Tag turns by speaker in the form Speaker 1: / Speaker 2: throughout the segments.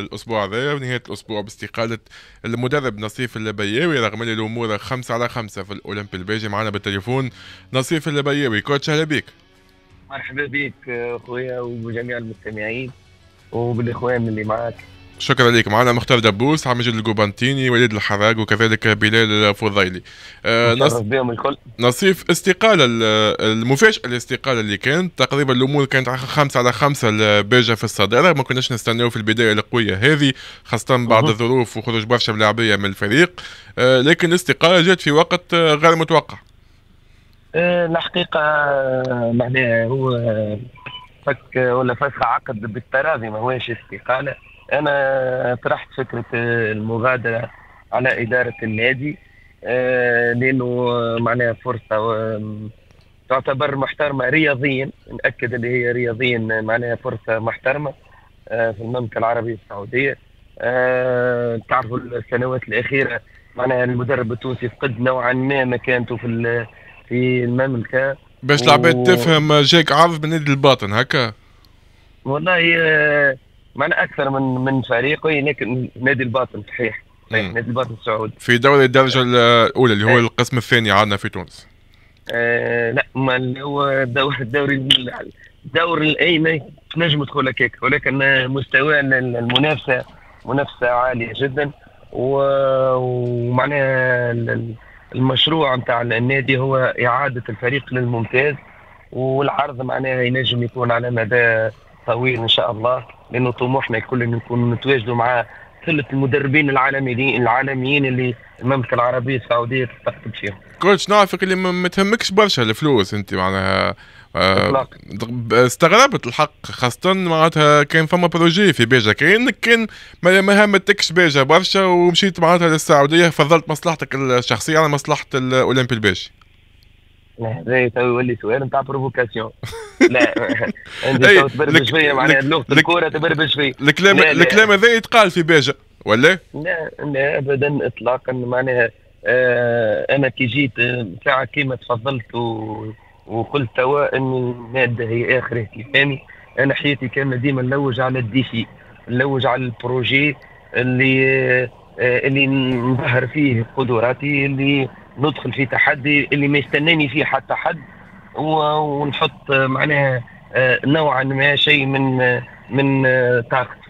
Speaker 1: الأسبوع هذا ونهاية الأسبوع باستقالة المدرب نصيف اللبياوي رغم أن الأمور خمسة على خمسة في الاولمبي البيجي. معنا بالتليفون نصيف اللبياوي كوتش أهلا بك
Speaker 2: مرحبا بك أخويا وجميع المستمعين وبالإخوان اللي معك.
Speaker 1: شكرا لك. معنا مختار دبوس عم مجد القبنطيني وليد الحراق وكذلك بلال الفضيلي.
Speaker 2: آه نص... بهم الكل.
Speaker 1: نصيف استقالة المفاجأة الاستقالة اللي كانت. تقريبا الأمور كانت خمسة على خمسة البيجا في الصدارة. ما كناش نستناو في البداية القوية هذه خاصة بعد الظروف وخروج برشا ملاعبية من الفريق. آه لكن الاستقالة جات في وقت غير متوقع.
Speaker 2: آه الحقيقة معناها هو فك ولا فسخ عقد بالتراضي ما هوش استقالة. أنا طرحت فكرة المغادرة على إدارة النادي آه، لأنه معناها فرصة تعتبر محترمة رياضيا نأكد اللي هي رياضيا معناها فرصة محترمة آه، في المملكة العربية السعودية. آه، تعرفوا السنوات الأخيرة معناها المدرب التونسي فقد نوعا ما مكانته في في المملكة.
Speaker 1: باش العباد و... تفهم جاك عرض من نادي الباطن هكا.
Speaker 2: والله معنا أكثر من من فريق لكن نادي الباطن صحيح. نادي الباطن السعودي.
Speaker 1: في دوري الدرجة الأولى اللي هو إيه. القسم الثاني عندنا في تونس.
Speaker 2: آه لا ما اللي هو الدوري الدوري الدوري الاي ما تنجم تدخل هكاك. ولكن مستوى المنافسة منافسة عالية جدا. ومعناها المشروع نتاع النادي هو إعادة الفريق للممتاز. والعرض معناها ينجم يكون على مدى طويل إن شاء الله. لأنه طموحنا الكل إنه نكون نتواجدوا مع ثلث المدربين العالميين العالميين اللي المملكة العربية السعودية تستقطب فيهم.
Speaker 1: coach نعرفك اللي ما تهمكش برشا الفلوس أنت معناها آه استغربت الحق خاصة معناتها كان فما projet في بيجا كاين كان ما همتكش بيجا برشا ومشيت معناتها للسعودية فضلت مصلحتك الشخصية على مصلحة الأولمبي الباجي.
Speaker 2: زي تو يولي سؤال نتاع provocation لا انت تبربش فيا معناها لغة الكورة تبربش فيا
Speaker 1: الكلام الكلام هذا يتقال في باجا ولا؟
Speaker 2: لا لا ابدا اطلاقا. معناها آه أنا كي جيت آه، ساعة كيما تفضلت و... وقلت توا ان الماده هي آخر اهتمامي. أنا حياتي كان ديما نلوج على ال défi نلوج على ال projet اللي آه اللي نظهر فيه قدراتي اللي ندخل في تحدي اللي ما يستناني فيه حتى حد ونحط معناها آه، نوعا ما شيء من آه، من آه، طاقتي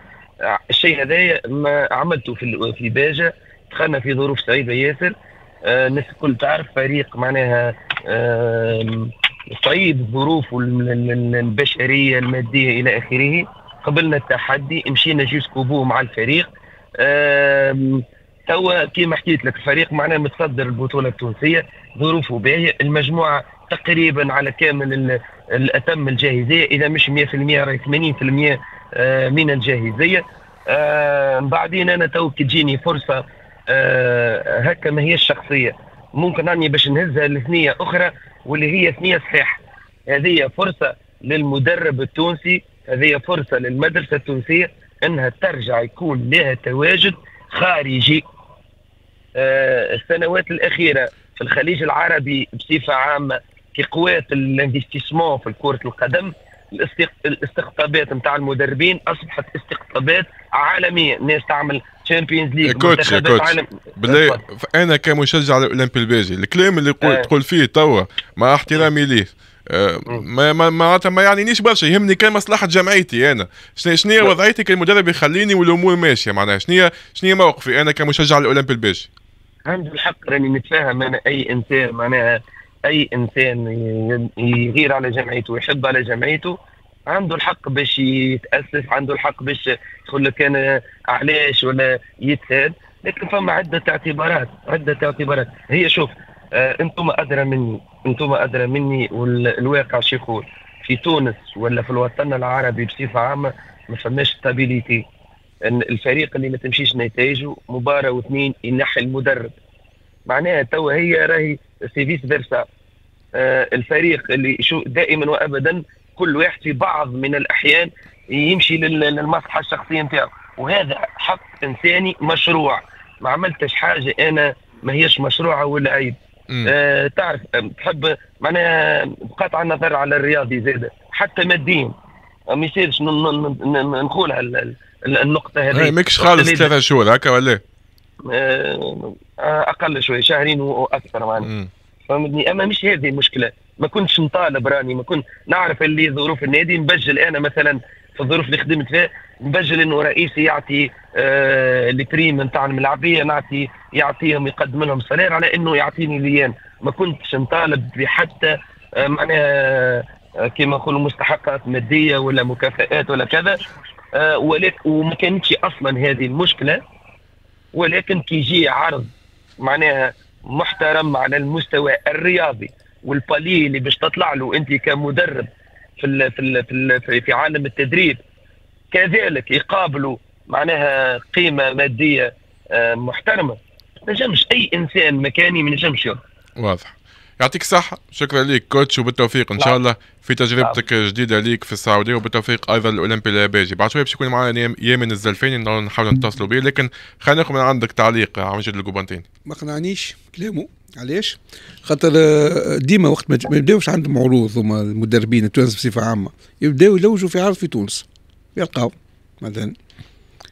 Speaker 2: الشيء هذا ما عملته في في باجة. دخلنا في ظروف صعيبة ياسر. الناس الكل تعرف فريق معناها صعيب الظروف البشرية المادية إلى آخره. قبلنا التحدي مشينا جوسكو بو مع الفريق. توا كما حكيت لك الفريق معنا متصدر البطولة التونسية ظروفه باهية المجموعة تقريبا على كامل الأتم الجاهزية إذا مش 100% راهي 80% آه، من الجاهزية. آه، بعدين أنا تو تجيني فرصة آه، هكا ما هي الشخصيه ممكن أني باش نهزها لثنية أخرى واللي هي ثنية صحيحة. هذه فرصة للمدرب التونسي هذه فرصة للمدرسة التونسية إنها ترجع يكون لها تواجد خارجي. السنوات الأخيرة في الخليج العربي بصفة عامة كقوات ال investissement في كرة القدم الاستقطابات نتاع المدربين أصبحت استقطابات عالمية. الناس تعمل Champions League
Speaker 1: coach coach. عالم. بالله أنا كمشجع للاولمبي الباجي الكلام اللي آه. تقول فيه توا مع احترامي ليه. آه، ما ما معناتها ما يعنينيش برشا يهمني كان مصلحة جمعيتي أنا. شنو هي وضعيتي كمدرب يخليني والأمور ماشية؟ معناها شنو هي شنو هي موقفي أنا كمشجع الاولمبي الباجي
Speaker 2: عنده الحق راني نتفاهم أنا أي إنسان معناها أي إنسان يغير على جمعيته ويحب على جمعيته عنده الحق باش يتأسس عنده الحق باش يقول لك أنا علاش ولا يتساد لكن فما عدة اعتبارات عدة اعتبارات. هي شوف آه أنتم أدرى مني أنتم أدرى مني والواقع شو يقول. في تونس ولا في الوطن العربي بصفة عامة ما فماش stabilité أن الفريق اللي ما تمشيش نتائجه مباراة واثنين ينحي المدرب. معناها توا هي راهي c'est vice versa. آه الفريق اللي شو دائما وابدا كل واحد في بعض من الأحيان يمشي للمصلحة الشخصية نتاعو. وهذا حق إنساني مشروع. ما عملتش حاجة أنا ما هيش مشروعة ولا عيب. آه تعرف تحب معناها بقطع النظر على الرياضي زاده. حتى ماديا ما يصيرش نقولها النقطة هذه.
Speaker 1: ماكش خالص ثلاثة شهور هكا ولا؟
Speaker 2: آه، أقل شوي شهرين وأكثر معناها فهمتني؟ أما مش هذه المشكلة. ما كنتش نطالب راني ما كنت نعرف اللي ظروف النادي. نبجل أنا مثلا في الظروف اللي خدمت فيها نبجل إنه رئيسي يعطي آه البريم نتاع الملاعبيه نعطي يعطيهم يقدم لهم سلير على إنه يعطيني ليان. ما كنتش نطالب بحتى آه معناها آه كما نقولوا مستحقات مادية ولا مكافآت ولا كذا. ولكن وما كانتش أصلا هذه المشكلة ولكن كي يجي عرض معناها محترم على المستوى الرياضي والبالي اللي باش تطلع له أنت كمدرب في ال في ال في, ال في عالم التدريب كذلك يقابلوا معناها قيمة مادية آه، محترمة. ما أي إنسان مكاني ما نجمش
Speaker 1: واضح. يعطيك الصحة. شكرا لك كوتش وبالتوفيق إن شاء الله في تجربتك الجديدة ليك في السعودية وبالتوفيق أيضا الاولمبي الاباجي بعد شوية باش يكون معنا يامن الزلفاني نحاول نتصلوا به لكن خلينا ناخذ من عندك تعليق على مجد القبنطين
Speaker 3: ما قنعنيش كلامه. علاش؟ خاطر آه، ديما وقت ما يبداوش عندهم عروض هما المدربين التوانسه بصفة عامة يبداو يلوجوا في عرض في تونس. يلقاو مثلا.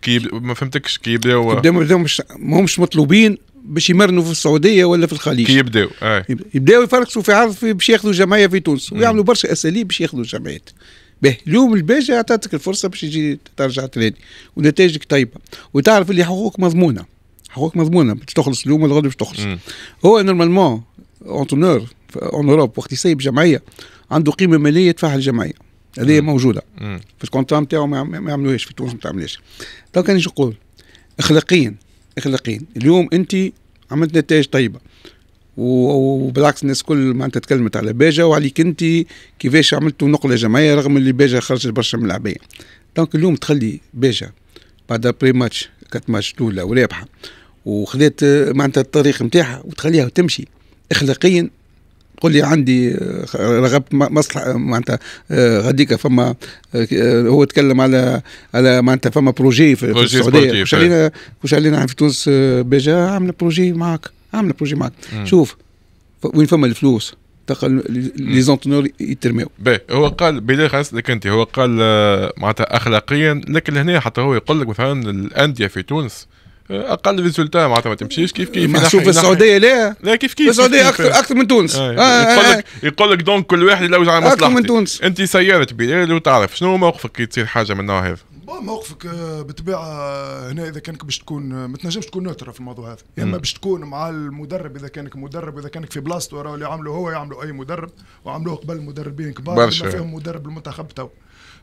Speaker 1: كي ما فهمتكش كي يبداو
Speaker 3: يبداو مش ماهمش مطلوبين. باش يمرنوا في السعودية ولا في الخليج.
Speaker 1: كي يبداو آه.
Speaker 3: يبداو يفركسوا في عرض باش ياخذوا جمعية في تونس ويعملوا برشا أساليب باش ياخذوا جمعيات. به اليوم الباجي اعطتك الفرصة باش يجي ترجع تاني ونتائجك طيبة. وتعرف اللي حقوقك مضمونة. حقوقك مضمونة باش تخلص اليوم ولا باش تخلص. هو normalement entraîneur en Europe وقت يسيب جمعية عنده قيمة مالية يدفعها الجمعيه هذه موجودة. في ال contrat نتاعو ما يعملوهاش في تونس ما تعملهاش. تو كان نقول اخلاقيا اخلاقيا اليوم أنت عملت نتائج طيبة. وبالعكس الناس كل انت تكلمت على باجا وعليك أنت كيفاش عملتوا نقلة جماعية رغم اللي باجا خرجت برشا ملاعبية. donc اليوم تخلي باجا بعد premier match كانت ماتش الأولى ورابحة وخذت معناتها الطريق نتاعها وتخليها وتمشي اخلاقيا تقول لي عندي آه، رغبت مصلحة معناتها آه، غاديكا فما آه، هو تكلم على على معناتها فما projet في, في السعودية. وش علينا وش علينا في تونس بيجا عاملة projet معك عاملة projet معك مم. شوف وين فما الفلوس؟ les entraîneurs يترميو.
Speaker 1: باهي هو قال بلي لك انت هو قال معناتها اخلاقيا لكن لهنا حتى هو يقول لك مثلا الأندية في تونس أقل résultat معناتها ما تمشيش. كيف كيف؟
Speaker 3: شوف السعودية لا
Speaker 1: لا كيف كيف
Speaker 3: السعودية أكثر أكثر من تونس.
Speaker 1: آه. آه يقول لك يقول لك donc كل واحد يلوج على مصلحته
Speaker 3: أكثر من تونس.
Speaker 1: أنت سيارة بلال وتعرف شنو موقفك كي تصير حاجة من النوع هذا؟
Speaker 4: موقفك آه، بالطبيعة هنا إذا كانك باش تكون ما تنجمش تكون neutre في الموضوع هذا. يا إما باش تكون مع المدرب إذا كانك مدرب واذا كانك في بلاصته اللي عمله هو يعملوا أي مدرب وعملوه قبل مدربين كبار. ما فيهم مدرب المنتخب تو.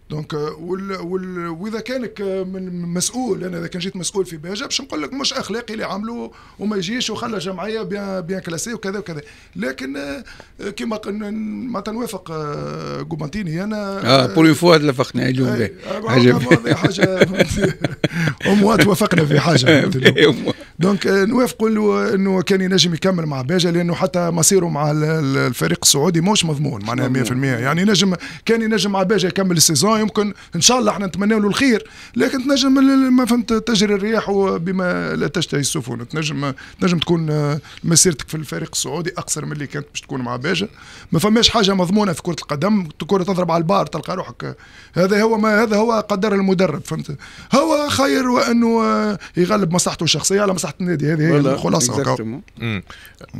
Speaker 4: donc وال وال وإذا كانك من مسؤول أنا إذا كان جيت مسؤول في بيجا باش نقول لك مش أخلاقي اللي عملوا وما يجيش وخلى جمعية bien bien classée وكذا وكذا. لكن كما معناتها نوافق جوبانتيني أنا
Speaker 3: آه pour une fois اتفقنا اليوم
Speaker 4: عجبني. حاجة. أموات وافقنا في حاجة donc نوافقوا انه كان ينجم يكمل مع بيجا لأنه حتى مصيره مع الفريق السعودي مش مضمون معناها 100% يعني نجم كان ينجم مع بيجا يكمل ال saison يمكن إن شاء الله إحنا نتمنى له الخير لكن تنجم ما فهمت تجري الرياح بما لا تشتهي السفن. تنجم تنجم تكون آه، مسيرتك في الفريق السعودي أقصر من اللي كانت باش تكون مع باجا ما فماش حاجة مضمونة في كرة القدم. كره تضرب على البار تلقى روحك. هذا هو ما هذا هو قدر المدرب فهمت؟ هو خير وإنه آه، يغلب مصلحته الشخصية. على مصلحه النادي هذه هي الخلاصة.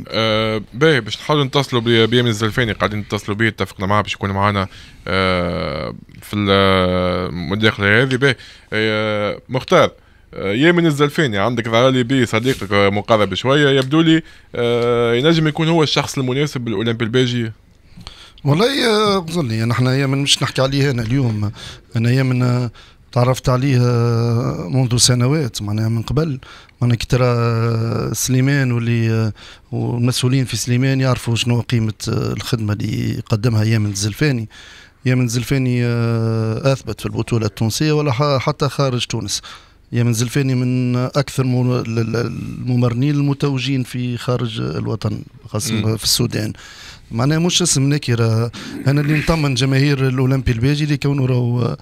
Speaker 1: آه باهي باش نحاولوا نتصلوا بيامن الزلفاني قاعدين نتصلوا به اتفقنا معاه باش يكون معنا آه في المداخله هذه. به آه، مختار آه، يامن الزلفاني عندك ظهرلي بي صديقك مقرب شوية يبدو لي آه، ينجم يكون هو الشخص المناسب بالاولمبي الباجي.
Speaker 5: والله اظن لي نحن يمن مش نحكي عليه أنا اليوم. أنا يمن تعرفت عليه منذ سنوات. معناها من قبل. معناها كي ترى سليمان واللي والمسؤولين في سليمان يعرفوا شنو قيمة الخدمة اللي قدمها يامن الزلفاني. يمن زلفاني آه، أثبت في البطولة التونسية ولا حتى خارج تونس. يمن زلفاني من أكثر الممرنين المتوجين في خارج الوطن خاصة في السودان. معناها مش اسم نكرة. أنا اللي نطمن جماهير الأولمبي الباجي اللي كونه راهو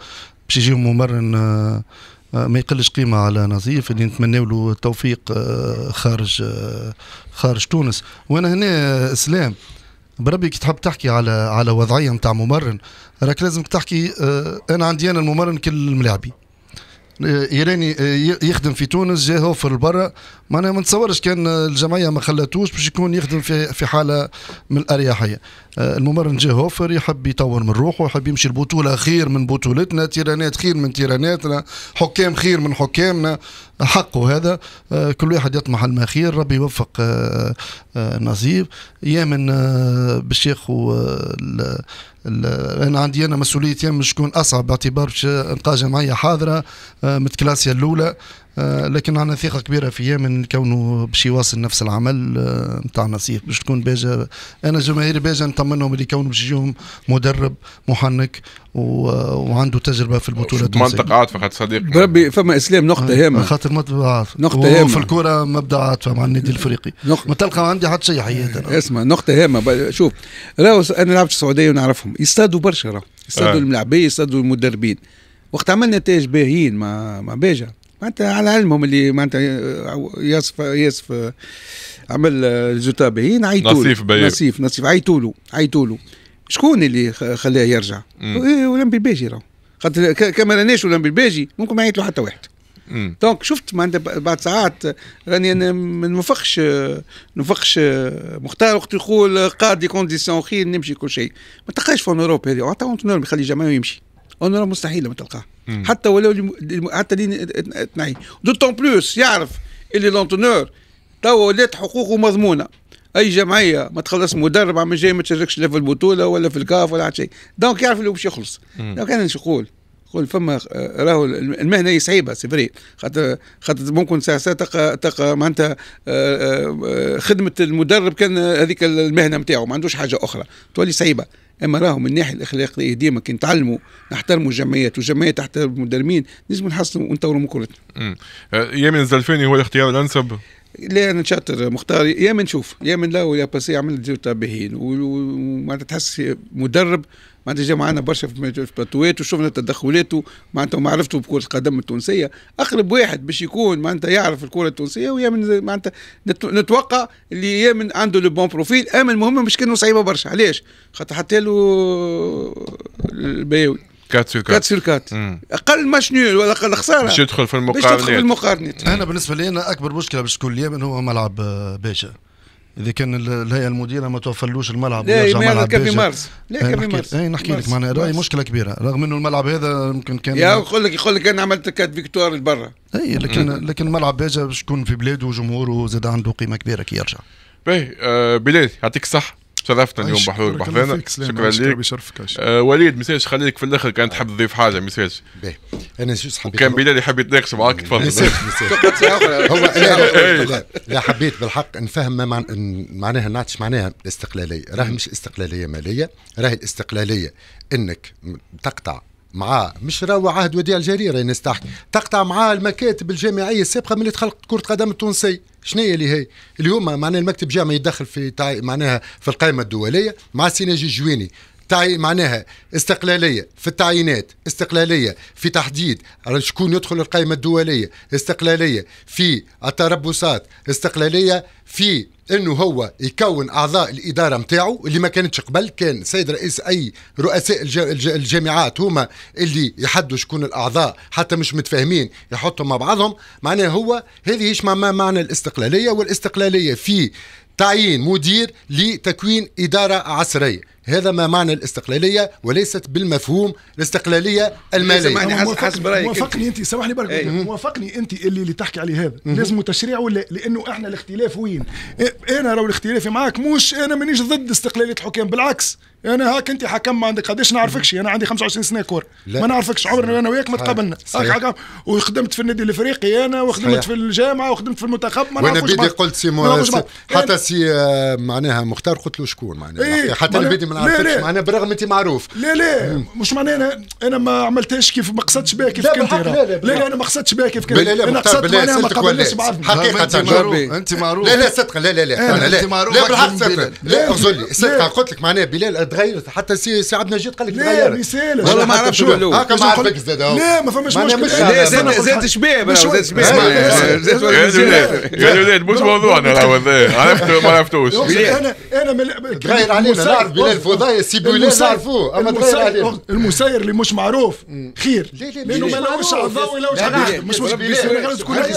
Speaker 5: باش يجيهم ممرن آه، آه، ما يقلش قيمة على نظيف اللي نتمنى له التوفيق خارج خارج تونس. وأنا هنا اسلام بربي كي تحب تحكي على على وضعية نتاع ممرن راك لازم تحكي أنا عندي أنا الممرن كل الملاعبي. إيراني يخدم في تونس جا هوفر لبرا معناها ما نتصورش كان الجمعية ما خلاتوش باش يكون يخدم في في حالة من الأريحية. الممرن جا هوفر يحب يطور من روحه يحب يمشي البطوله خير من بطولتنا تيرانات خير من تيراناتنا حكام خير من حكامنا. حقه هذا كل واحد يطمح الماء خير ربي يوفق نصيب. يامن باش ياخذ أنا عندي أنا مسؤوليه مش تكون أصعب باعتبار باش نلقى جمعيه حاضرة آه، متكلاسيا الأولى. آه، لكن عندنا ثقة كبيرة فيه من كونه باش يواصل نفس العمل نتاع آه، نصيف باش تكون باجة أنا جماهير باجة نطمنهم اللي كونه باش يجيهم مدرب محنك وعنده تجربة في البطولة
Speaker 1: منطق عاطفه خاطر صديق؟
Speaker 3: بربي فما إسلام نقطة هامه
Speaker 5: خاطر مبدا عاطفه
Speaker 3: نقطة هامه
Speaker 5: في الكورة مبدأ عاطفه مع النادي الإفريقي. ما تلقى عندي حتى شيء حياتي.
Speaker 3: اسمع نقطة هامه شوف راهو أنا لعبت في السعودية ونعرفهم. يصطادوا برشا راهو. يصطادوا آه. الملاعبيه يصطادوا المدربين. وقت عملنا نتائج باهيين مع مع بيجا معناتها على علمهم اللي معناتها ياسف ياسف عمل ريزولتا باهيين عيطوا
Speaker 1: نصيف باهي
Speaker 3: نصيف نصيف عيطوا له عيطوا له شكون اللي خلاه يرجع؟ اولمبي الباجي راهو خاطر كما راناش اولمبي الباجي ممكن ما يعيط له حتى واحد دونك شفت معناتها بعد ساعات راني أنا ما نوفقش نوفقش مختار وقت يقول قاد كونديسيون خير نمشي كل شيء ما تلقاش في اوروب هذه حتى اونترونور يخلي جماعة ويمشي اونرا مستحيل ما تلقاه حتى ولو حتى لين تنعي d'autant plus يعرف اللي l'entraîneur توا ولات حقوقه مضمونه اي جمعيه ما تخلص مدرب عم جاي ما تشاركش لا في البطوله ولا في الكاف ولا حتى شيء donc يعرف اللي باش يخلص دونك أنا نقول نقول فما راهو المهنه صعيبه c'est vrai خاطر خاطر ممكن ساعه ساعه تلقى تلقى معناتها خدمه المدرب كان هذيك المهنه نتاعو ما عندوش حاجة أخرى تولي صعيبه إما راهو من الناحيه الاخلاقيه ديما كي نتعلموا نحترموا الجمعيات والجمعيات تحترم المدربين لازم نحسنوا ونطوروا من كورتنا.
Speaker 1: يامن الزلفاني هو الاختيار الأنسب؟
Speaker 3: لا أنا شاطر مختار يا من شوف يا من لا ويا باسي عمل جوتا باهين ومعناتها تحس مدرب معناتها جا معنا برشا في باتوات وشفنا تدخلاته معناتها ومعرفته بكرة القدم التونسية. أقرب واحد باش يكون معناتها يعرف الكرة التونسية ويامن معناتها نتوقع اللي يامن عنده le bon profil أما المهم مش كانوا صعيبة برشا. علاش؟ خاطر حتى له البيوي
Speaker 1: 4 sur 4
Speaker 3: sur 4 أقل ماتش نول ولا أقل خسارة.
Speaker 1: باش يدخل في المقارنات. باش
Speaker 3: يدخل في المقارنات.
Speaker 5: أنا بالنسبة لي أنا أكبر مشكلة باش تكون ليامن هو ملعب باجا. إذا كان الهيئة المديرة ما توفرلوش الملعب
Speaker 3: لا ويرجع ملعب كان في مارس. لا كان في مارس.
Speaker 5: اي نحكي لك معناها راهي مشكلة كبيرة. رغم إنه الملعب هذا يمكن كان
Speaker 3: يا يقول لك يقول لك أنا عملت quatre victoires لبرا.
Speaker 5: اي لكن لكن ملعب باجا باش يكون في بلاده وجمهوره زاد عنده قيمة كبيرة كي يرجع.
Speaker 1: باهي آه بلال يعطيك الصحة. شرفتنا اليوم بحضور بحضنا شكرا لك آه وليد مساج خليك في الأخر كان تحب تضيف حاجة مساج
Speaker 6: باهي أنا شو حبيت؟
Speaker 1: وكان بلال يحب يتناقش معاك تفضل.
Speaker 6: هو لا, لا, لا حبيت بالحق نفهم ما معناها نعطيش معناها الاستقلاليه راهي مش استقلالية مالية راهي الاستقلاليه إنك تقطع معاه مش راهو عهد وديع الجريرة الناس تحكي تقطع معاه المكاتب الجامعية السابقة من اللي تخلق كرة قدم التونسيه شنو هي اللي هي؟ اليوم معناها المكتب الجامعي يدخل في معناها في القائمة الدولية مع السيناجي الجويني تعي معناها استقلالية في التعيينات استقلالية في تحديد شكون يدخل القائمة الدولية استقلالية في التربصات استقلالية في إنه هو يكون أعضاء الإدارة نتاعو اللي ما كانتش قبل كان سيد رئيس أي رؤساء الجامعات هما اللي يحدوا شكون الأعضاء حتى مش متفاهمين يحطهم مع بعضهم. معناه هو هذه إيش معنى الاستقلالية والاستقلالية في تعيين مدير لتكوين إدارة عصرية. هذا ما معنى الاستقلالية وليست بالمفهوم الاستقلالية المالية.
Speaker 4: حسب حسب رأيك موافقني أنت سامحني برك أيه. موافقني أنت اللي اللي تحكي عليه هذا. لازم تشريع ولا لأنه إحنا الاختلاف وين؟ أنا راهو الاختلاف معاك مش أنا مانيش ضد استقلالية الحكام بالعكس. أنا هاك أنت حكم ما عندك قداش نعرفكش. أنا عندي 25 سنة كور. ما نعرفكش عمرنا أنا وياك ما تقابلنا. هاك حكم. وخدمت في النادي الإفريقي أنا وخدمت صحيح. في الجامعة وخدمت في المنتخب
Speaker 6: ما وأنا بدي قلت سي مو حتى سي آه، معناها مختار قلت له شكون معناها؟ إيه حتى البدي ما نعرفكش معناها برغم انت معروف
Speaker 4: لا لا مش معناها أنا أنا ما عملتهاش كيف ما قصدتش بها كيف كنت لا لا, لا, أنا ما قصدتش بها كيف كنت أنا قصدت معناها ما قابلناش بعضنا
Speaker 6: حقيقه انت معروف لا لا صدق لا لا لا لا لا لا بالحق صدق لا اغزر لي صدق قلت لك معناها بلال تغيرت حتى سي سي عبد المجيد قال لك
Speaker 4: لا رساله
Speaker 3: والله ما عرفش
Speaker 6: هكا ما عرفك زاد
Speaker 4: لا ما فماش مشكل
Speaker 3: زاد زاد شبيه زاد شبيه
Speaker 1: يا ولاد مش موضوعنا عرفته ما عرفتوش
Speaker 4: أنا أنا
Speaker 6: غير علينا نعرف بلال الفضايا السيبولين نعرفوه أما
Speaker 4: المسير, المسير اللي مش معروف. خير. لأنه ما لهوش اعضاء ولا مش مش
Speaker 3: سؤال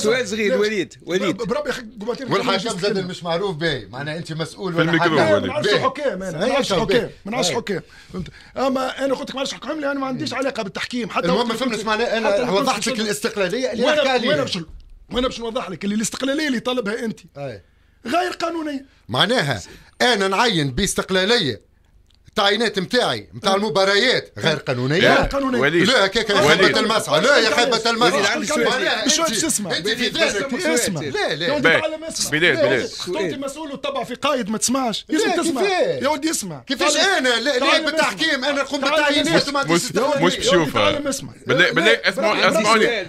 Speaker 3: سؤال. صغير وليد وليد.
Speaker 6: بربي والحكم زاد مش معروف باهي معناها أنت مسؤول
Speaker 4: ولا حكم ما نعرفش حكام أنا ما نعرفش حكام ما نعرفش حكام فهمت؟ أما أنا قلت لك ما نعرفش حكام لأن ما عنديش علاقة بالتحكيم.
Speaker 6: حتى المهم فهمت معناها أنا وضحت لك الاستقلالية اللي حكى عليها
Speaker 4: وأنا باش نوضح لك؟ اللي الاستقلالية اللي طلبها أنت. غير قانونيه
Speaker 6: معناها أنا نعين باستقلالية. التعيينات نتاعي نتاع المباريات. غير قانونية.
Speaker 4: غير
Speaker 6: قانونية. لا هكاك يا خيبه المسعى؟ لا يا خيبه المسعى؟
Speaker 4: شو تسمع.
Speaker 6: انت في ذلك
Speaker 4: اسمع
Speaker 6: لا لا
Speaker 1: بلاد بلاد
Speaker 4: انت مسؤول وتطبع في قايد ما تسمعش. لازم تسمع. يا ولدي اسمع.
Speaker 6: كيفاش أنا؟ لا بالتحكيم؟ أنا نقوم بالتعيين
Speaker 1: مش بشوفها بالله بالله اسمعوني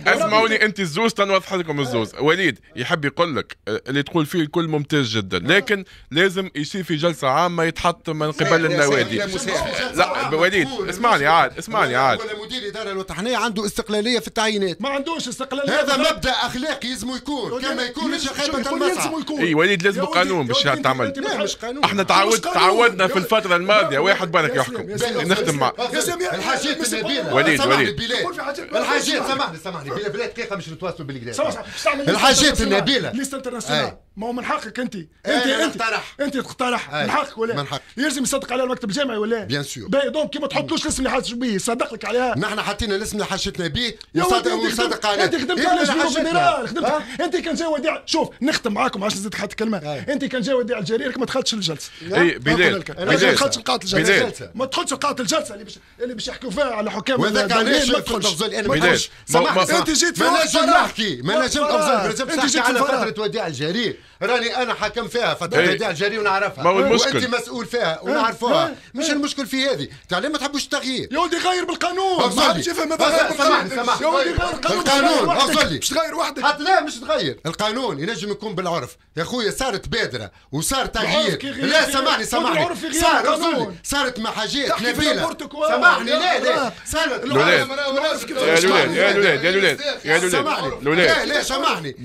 Speaker 1: اسمعوني انت الزوز تنوضح لكم الزوز. وليد يحب يقول لك اللي تقول فيه الكل ممتاز جدا. لكن لازم يصير في جلسة عامة يتحط من قبل النوادي لا وليد اسمعني عاد اسمعني عاد.
Speaker 6: ولا مدير الاداره الوطنية عنده استقلالية في التعيينات.
Speaker 4: ما عندوش استقلالية
Speaker 6: هذا مبدأ أخلاقي لازم يكون. كما يكون خيبه المسعى.
Speaker 1: أي وليد لازم قانون باش تعمل. إحنا تعود تعودنا في الفترة الماضية. واحد برك يحكم. نختم مع
Speaker 6: الحاجات النبيله
Speaker 1: وليد وليد.
Speaker 6: الحاجات سامحني سامحني بلا بلا دقيقه مش نتواصلوا بالكدا الحاجات النبيله
Speaker 4: ليست international ما هو من حقك أنت. انت انت أنت تقترح. من حقك ولا؟ من حقك يلزم يصدق عليها المكتب الجامعي ولا؟
Speaker 6: bien sûr.
Speaker 4: باهي donc كي ما تحطلوش الاسم اللي حاسس به صدق لك عليها.
Speaker 6: نحن حطينا الاسم اللي حشتنا به وصدق عليه.
Speaker 4: أنت خدمت على جنرال خدمت أنت كان جاي وديع شوف نختم معاكم عشان نزيد حتى كلمة. أنت كان جاي وديع الجريء ما دخلتش الجلسة.
Speaker 1: أي بلال
Speaker 4: ما دخلتش لقاعة الجلسة. ما تدخلش لقاعة الجلسة اللي باش اللي باش يحكوا فيها على حكام
Speaker 6: وهذاك علاش ما تدخلش سامحني. أنت جيت في ما نجم نحكي ما نجم أنت جيت على فترة وديع الجرير راني أنا حكم فيها فتره وديع الجرير ونعرفها.
Speaker 1: ما هو المشكل.
Speaker 6: وانت مسؤول فيها ونعرفوها. مش المشكل في هذه. تعلم ما تحبوش التغيير.
Speaker 4: يا ولدي غير بالقانون.
Speaker 6: ما حدش
Speaker 4: يفهم
Speaker 6: سامحني سامحني
Speaker 4: يا ولدي غير
Speaker 6: القانون اغفر لي
Speaker 4: باش تغير وحدك.
Speaker 6: حتى لا مش تغير. القانون ينجم يكون بالعرف. يا خويا صارت بادرة وصار تغيير. لا سامحني سامحني. صار صارت مع حاجات نبيله سامحني لا لا. صارت
Speaker 1: يا الولاد يا الولاد يا الولاد يا الولاد.
Speaker 6: لا لا سامحني.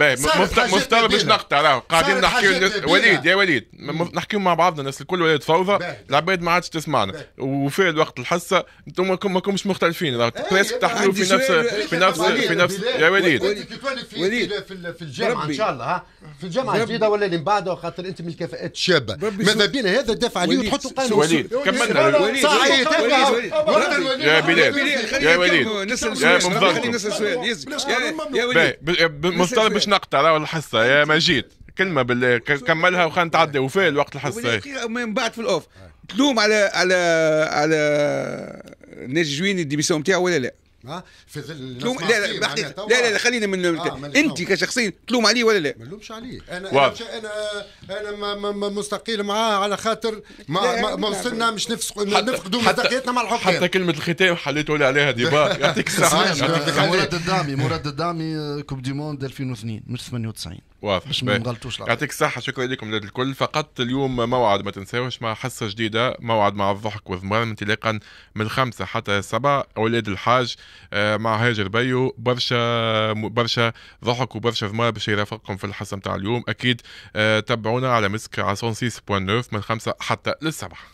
Speaker 1: مفترض باش نقطع راهو قاعدين نحكي وليد يا وليد نحكيو مع بعضنا الناس الكل ولاد فوضى العباد ما عادش تسمعنا. وفي الوقت الحصة أنتم ما كنتش مختلفين. راه بريسك تحكيو في نفس في نفس في نفس يا وليد.
Speaker 6: وليد في الجامعة إن شاء الله ها؟ في الجامعة الجديدة ولا اللي من بعده خاطر أنت من الكفاءات الشابة. ماذا بينا؟ هذا الدفع عليه وتحطوا قانون.
Speaker 1: وليد كملنا.
Speaker 6: صحيح
Speaker 1: يا بلال. يا وليد يا
Speaker 3: سؤال يا وليد.
Speaker 1: مفترض باش نقطع الحصه يا مجيد كلمة بالله كملها وخلينا نتعدى وفي الوقت الحصة.
Speaker 3: من بعد في ال off. تلوم على على على ناجي جويني ال démission نتاعو ولا لا؟
Speaker 6: في ظل
Speaker 3: تلوم لا لا لا, لا, لا خلينا من آه انت كشخصيا تلوم عليه ولا لا؟
Speaker 6: ما نلومش عليه. أنا واضح. أنا أنا ما ما مستقيل معاه على خاطر ما ما, ما وصلنا مش نفقدوا مصداقيتنا مع الحكام.
Speaker 1: حتى كلمة الختام حليتوا لي عليها débat. يعطيك الصحه
Speaker 5: مراد الدعمي مراد الدعمي coupe du monde 2002 مش 98
Speaker 1: واضح
Speaker 5: ما نغلطوش
Speaker 1: يعطيك الصحة شكرا لكم للكل فقط اليوم موعد ما تنساوش مع حصة جديدة موعد مع الضحك والضمران انطلاقا من خمسة حتى سبعة. أولاد الحاج مع هاجر بيو برشا برشا ضحك وبرشا ضمار باش يرافقكم في الحصة نتاع اليوم. أكيد تابعونا على مسك على 106.9 من خمسة حتى للسبعة.